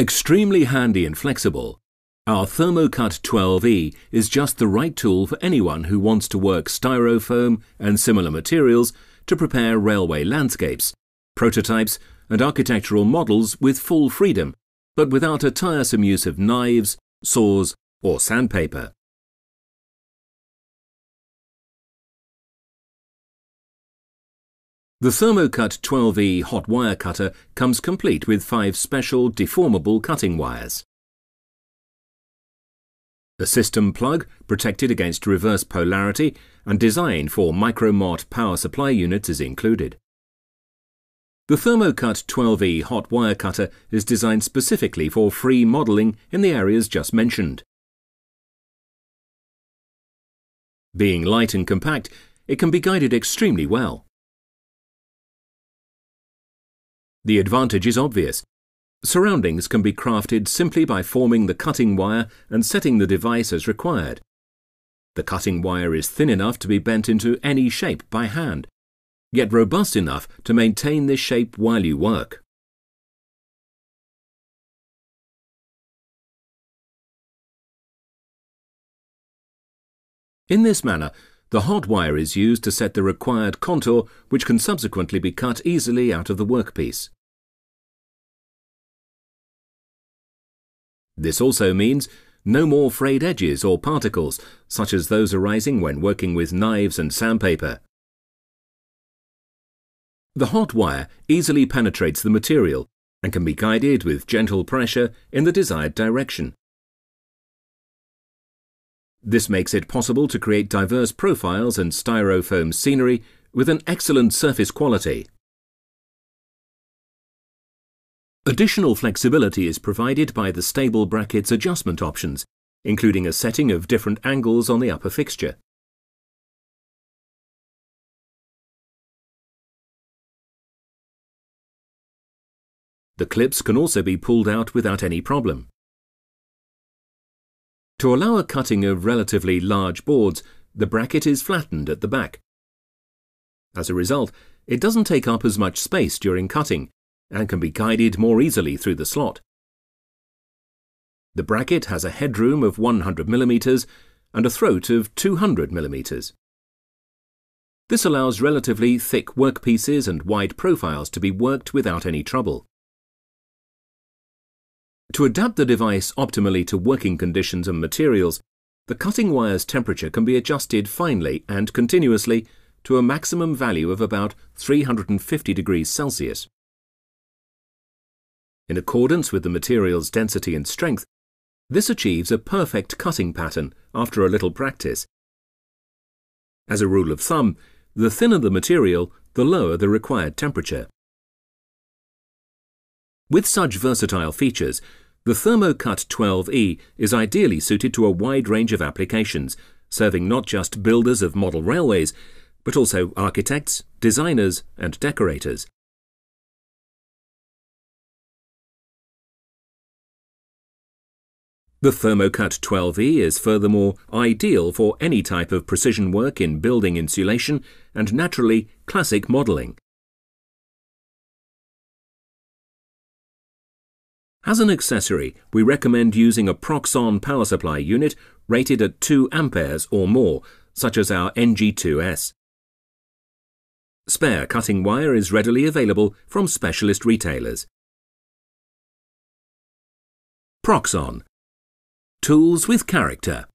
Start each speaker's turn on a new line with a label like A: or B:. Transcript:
A: Extremely handy and flexible, our Thermocut 12E is just the right tool for anyone who wants to work styrofoam and similar materials to prepare railway landscapes, prototypes and architectural models with full freedom, but without a tiresome use of knives, saws or sandpaper. The Thermocut 12E hot wire cutter comes complete with five special deformable cutting wires. A system plug protected against reverse polarity and designed for Micromot power supply units is included. The Thermocut 12E hot wire cutter is designed specifically for free modelling in the areas just mentioned. Being light and compact, it can be guided extremely well. The advantage is obvious. Surroundings can be crafted simply by forming the cutting wire and setting the device as required. The cutting wire is thin enough to be bent into any shape by hand, yet robust enough to maintain this shape while you work. In this manner, the hot wire is used to set the required contour which can subsequently be cut easily out of the workpiece. This also means no more frayed edges or particles, such as those arising when working with knives and sandpaper. The hot wire easily penetrates the material and can be guided with gentle pressure in the desired direction. This makes it possible to create diverse profiles and styrofoam scenery with an excellent surface quality. Additional flexibility is provided by the stable brackets adjustment options, including a setting of different angles on the upper fixture. The clips can also be pulled out without any problem. To allow a cutting of relatively large boards, the bracket is flattened at the back. As a result, it doesn't take up as much space during cutting and can be guided more easily through the slot. The bracket has a headroom of 100 mm and a throat of 200 mm. This allows relatively thick workpieces and wide profiles to be worked without any trouble. To adapt the device optimally to working conditions and materials, the cutting wire's temperature can be adjusted finely and continuously to a maximum value of about 350 degrees Celsius. In accordance with the material's density and strength, this achieves a perfect cutting pattern after a little practice. As a rule of thumb, the thinner the material, the lower the required temperature. With such versatile features, the Thermocut 12E is ideally suited to a wide range of applications, serving not just builders of model railways, but also architects, designers and decorators. The Thermocut 12E is furthermore ideal for any type of precision work in building insulation and naturally classic modelling. As an accessory, we recommend using a Proxxon power supply unit rated at 2 amperes or more, such as our NG2S. Spare cutting wire is readily available from specialist retailers. Proxxon Tools with character.